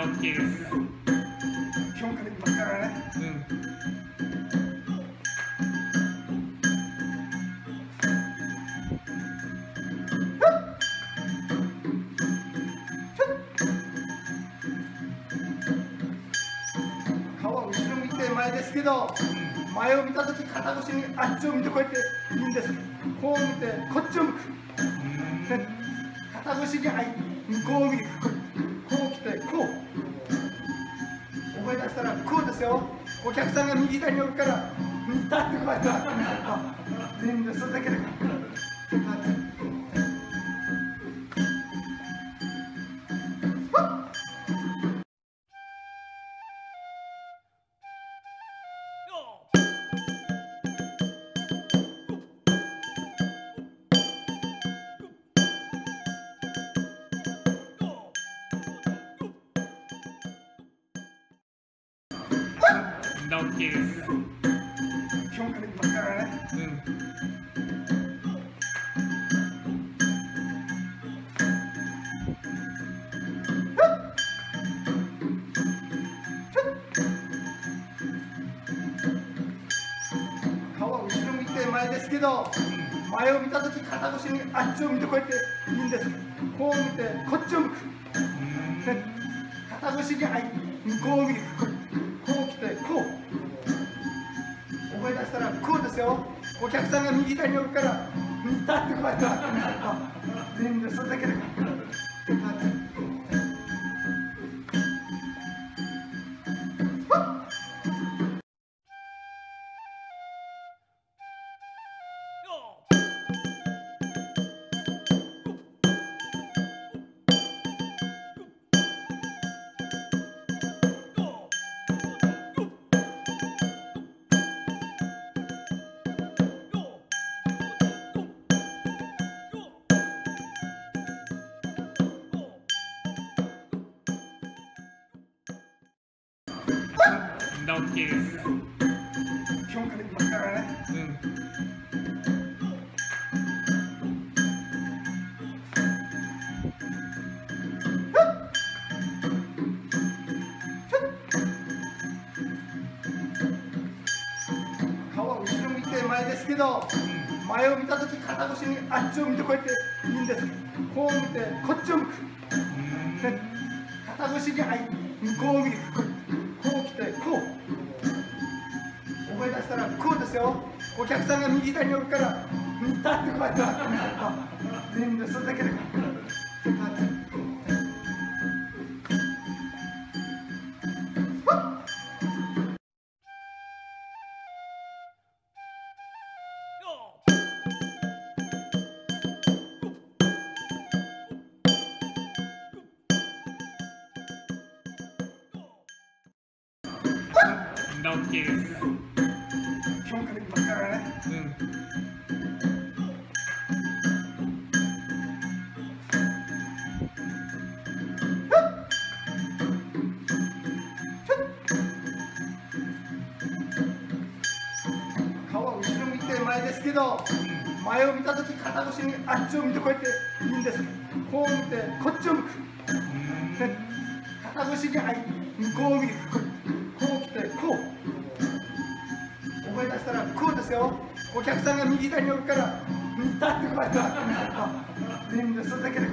だ OK です基本からいきますからねうん。顔は後ろ向いて前ですけど前を見た時肩越しにあっちを見てこうやっていいんです。こう見てこっちを向く。肩越しにあい向こうを見る。こうですよ。お客さんが右下に置くから立ってこうやって全部それだけでだ OK です基本からいきますからねうん顔は後ろ向いて前ですけど前を見た時肩越しにあっちを見てこうやっていいんです。こう見てこっちを向く。肩越しにあい向こうを見る。う思い出したらこうですよ。お客さんが右手に置くから見たってこうやっていいんですそれだけだ OK です基本からいきますからねうん顔は後ろ向いて前ですけど前を見た時肩越しにあっちを見てこうやっていいんですこう見てこっちを向く。で肩越しに向こうを見るこうこう来てこう。思い出したらこうですよ。お客さんが右左におるから立ってこうやって。いいんですそれだけで。だ OK です基本からいきますからねうん。顔は後ろ向いて前ですけど前を見た時肩越しにあっちを見てこうやっていいんです。こう見てこっちを向く。で肩越しに向こうを見る。こうですよ。お客さんが右下に置くから見たってこうやっていいんですそれだけで